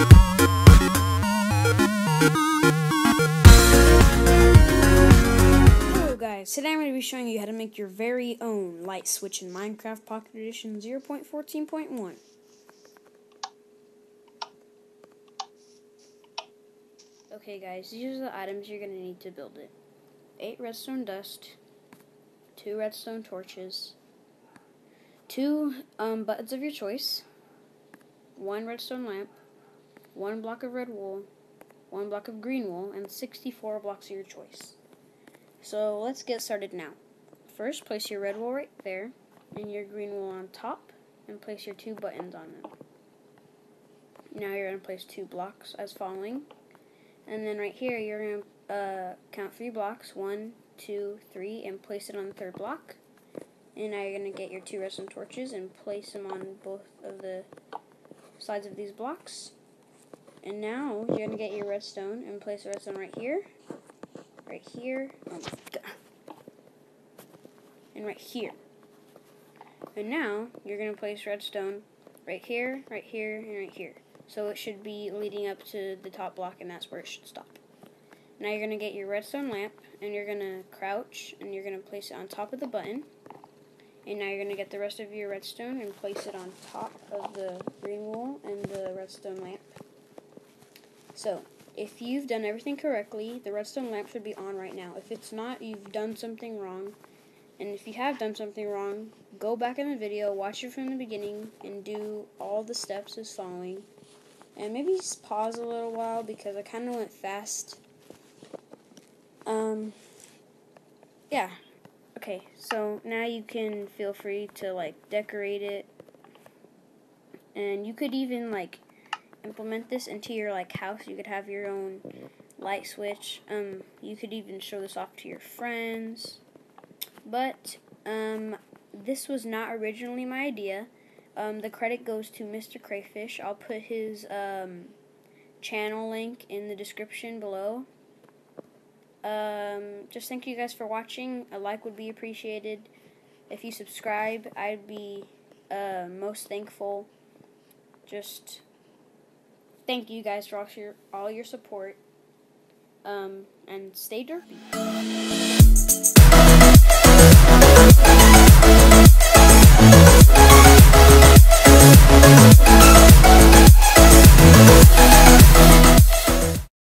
Hello guys, today I'm going to be showing you how to make your very own light switch in Minecraft Pocket Edition 0.14.1. Okay guys, these are the items you're going to need to build it. 8 redstone dust, 2 redstone torches, 2 um, buttons of your choice, 1 redstone lamp, 1 block of red wool, 1 block of green wool, and 64 blocks of your choice. So let's get started now. First, place your red wool right there, and your green wool on top, and place your two buttons on them. Now you're going to place two blocks as following. And then right here, you're going to uh, count three blocks, one, two, three, and place it on the third block. And now you're going to get your two redstone torches and place them on both of the sides of these blocks. And now you're going to get your redstone and place the redstone right here right here, oh and right here. And now you're going to place redstone right here, right here, and right here. So it should be leading up to the top block, and that's where it should stop. Now you're going to get your redstone lamp, and you're going to crouch, and you're going to place it on top of the button. And now you're going to get the rest of your redstone and place it on top of the green wool and the redstone lamp. So, if you've done everything correctly, the redstone lamp should be on right now. If it's not, you've done something wrong. And if you have done something wrong, go back in the video, watch it from the beginning, and do all the steps as following. And maybe just pause a little while because I kind of went fast. Um, yeah. Okay, so now you can feel free to, like, decorate it. And you could even, like, implement this into your like house. You could have your own light switch. Um, you could even show this off to your friends. But um, this was not originally my idea. Um, the credit goes to Mr. Crayfish. I'll put his um, channel link in the description below. Um, just thank you guys for watching. A like would be appreciated. If you subscribe, I'd be uh, most thankful. Just thank you guys for all your, all your support. Um, and stay derpy.